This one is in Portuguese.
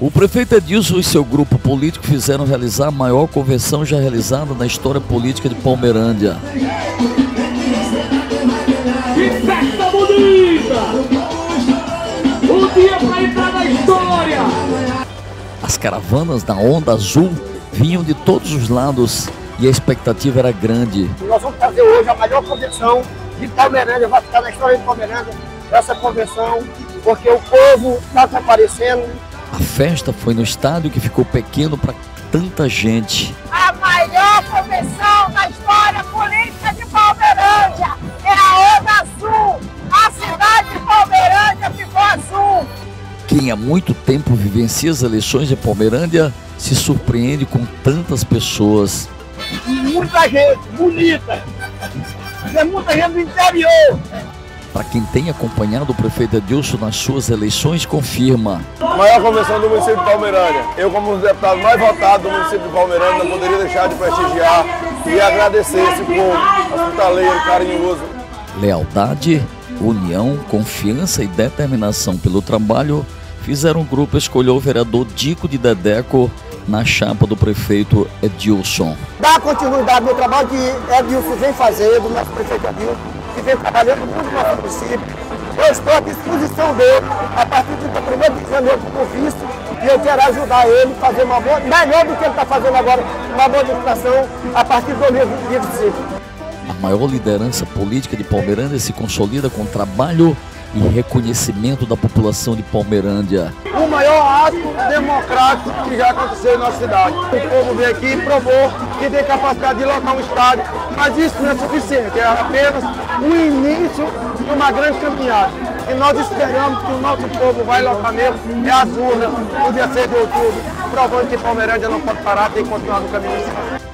O prefeito Edilson e seu grupo político fizeram realizar a maior convenção já realizada na história política de Palmeirândia. Que festa bonita! Um dia para entrar na história! As caravanas da Onda Azul vinham de todos os lados e a expectativa era grande. Nós vamos fazer hoje a maior convenção de Palmeirândia, vai ficar na história de Palmeirândia, essa convenção, porque o povo está desaparecendo, a festa foi no estádio que ficou pequeno para tanta gente. A maior convenção da história política de Palmeirândia é a Onda Azul. A cidade de Palmeirândia ficou azul. Quem há muito tempo vivencia as eleições de Palmeirândia se surpreende com tantas pessoas. Muita gente bonita. É muita gente do interior. Para quem tem acompanhado o prefeito Edilson nas suas eleições, confirma. Maior convenção do município de Palmeirânia. Eu, como um deputado mais votado do município de Palmeirânia, não poderia deixar de prestigiar e agradecer esse povo hospitaleiro, carinhoso. Lealdade, união, confiança e determinação pelo trabalho fizeram o grupo escolher o vereador Dico de Dedeco na chapa do prefeito Edilson. Dá continuidade no trabalho que Edilson vem fazer, do nosso prefeito Edilson que vem trabalhando muito no nosso município. Eu estou à disposição dele, a partir do 1 de janeiro, como visto, e eu quero ajudar ele a fazer uma boa, melhor do que ele está fazendo agora, uma boa administração a partir do 2025. A maior liderança política de Palmeirândia se consolida com trabalho e reconhecimento da população de Palmeirândia. O maior ato democrático que já aconteceu em nossa cidade. O povo veio aqui e provou que tem capacidade de lotar um estádio, mas isso não é suficiente, é apenas o início de uma grande caminhada. E nós esperamos que o nosso povo vai lotar mesmo, é as urnas, no dia 6 de outubro, provando que Palmeirândia não pode parar, tem que continuar no caminho.